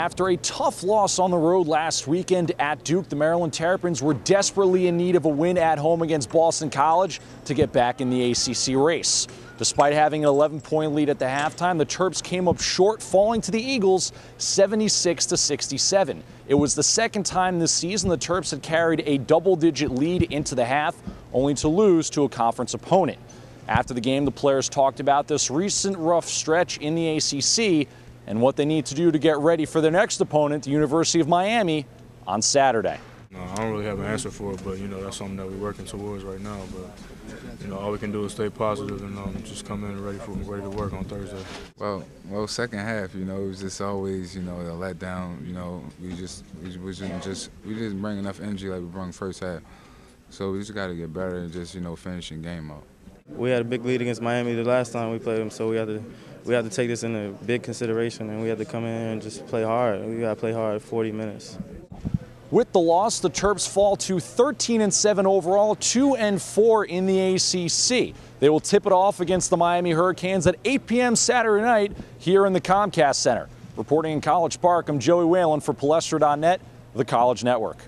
After a tough loss on the road last weekend at Duke, the Maryland Terrapins were desperately in need of a win at home against Boston College to get back in the ACC race. Despite having an 11 point lead at the halftime, the Terps came up short, falling to the Eagles 76 to 67. It was the second time this season the Terps had carried a double digit lead into the half, only to lose to a conference opponent. After the game, the players talked about this recent rough stretch in the ACC and what they need to do to get ready for their next opponent, the University of Miami, on Saturday. No, I don't really have an answer for it, but you know that's something that we're working towards right now. But you know all we can do is stay positive and um, just come in ready for ready to work on Thursday. Well, well, second half, you know, it was just always, you know, a letdown. You know, we just we wasn't just we didn't bring enough energy like we brought first half. So we just got to get better and just you know finishing game out. We had a big lead against Miami the last time we played them, so we had to we had to take this into big consideration, and we had to come in and just play hard. We got to play hard 40 minutes. With the loss, the Terps fall to 13 and 7 overall, 2 and 4 in the ACC. They will tip it off against the Miami Hurricanes at 8 p.m. Saturday night here in the Comcast Center. Reporting in College Park, I'm Joey Whelan for Palestra.net, the College Network.